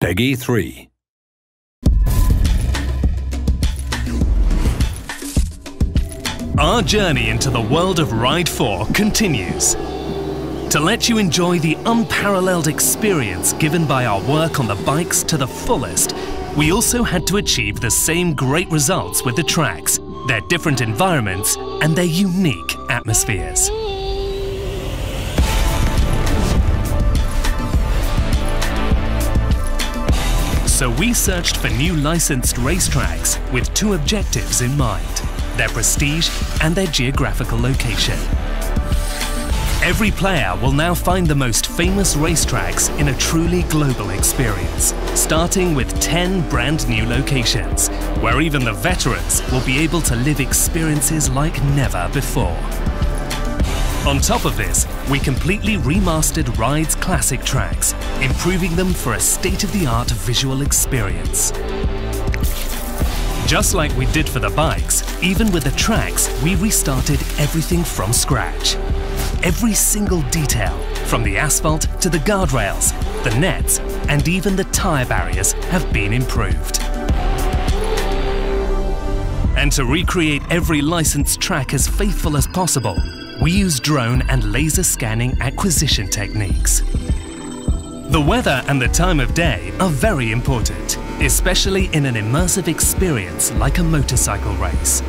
Peggy 3. Our journey into the world of Ride 4 continues. To let you enjoy the unparalleled experience given by our work on the bikes to the fullest, we also had to achieve the same great results with the tracks, their different environments, and their unique atmospheres. So we searched for new licensed racetracks with two objectives in mind, their prestige and their geographical location. Every player will now find the most famous racetracks in a truly global experience, starting with 10 brand new locations, where even the veterans will be able to live experiences like never before. On top of this, we completely remastered Ride's classic tracks, improving them for a state-of-the-art visual experience. Just like we did for the bikes, even with the tracks, we restarted everything from scratch. Every single detail, from the asphalt to the guardrails, the nets, and even the tyre barriers have been improved. And to recreate every licensed track as faithful as possible, we use drone and laser scanning acquisition techniques. The weather and the time of day are very important, especially in an immersive experience like a motorcycle race.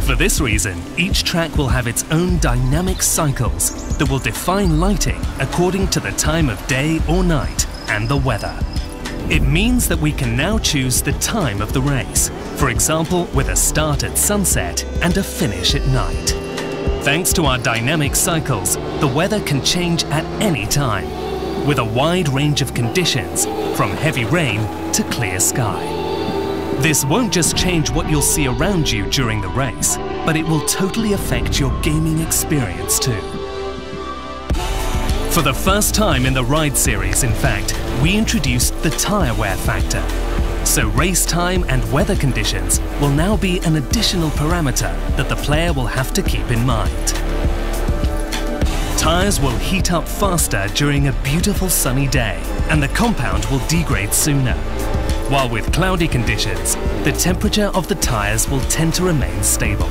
For this reason, each track will have its own dynamic cycles that will define lighting according to the time of day or night and the weather. It means that we can now choose the time of the race, for example with a start at sunset and a finish at night. Thanks to our dynamic cycles, the weather can change at any time, with a wide range of conditions, from heavy rain to clear sky. This won't just change what you'll see around you during the race, but it will totally affect your gaming experience too. For the first time in the Ride series, in fact, we introduced the tyre wear factor, so race time and weather conditions will now be an additional parameter that the player will have to keep in mind. Tyres will heat up faster during a beautiful sunny day and the compound will degrade sooner. While with cloudy conditions, the temperature of the tyres will tend to remain stable.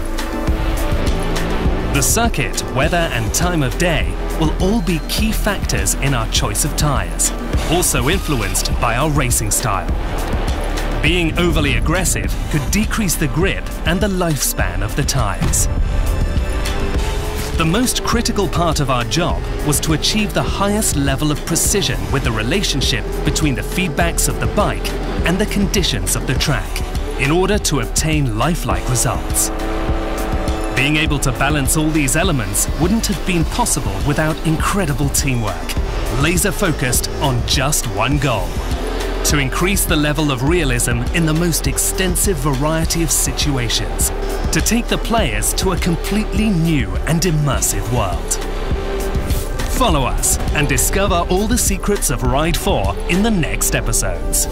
The circuit, weather and time of day will all be key factors in our choice of tyres, also influenced by our racing style. Being overly aggressive could decrease the grip and the lifespan of the tyres. The most critical part of our job was to achieve the highest level of precision with the relationship between the feedbacks of the bike and the conditions of the track in order to obtain lifelike results. Being able to balance all these elements wouldn't have been possible without incredible teamwork, laser focused on just one goal to increase the level of realism in the most extensive variety of situations, to take the players to a completely new and immersive world. Follow us and discover all the secrets of Ride 4 in the next episodes.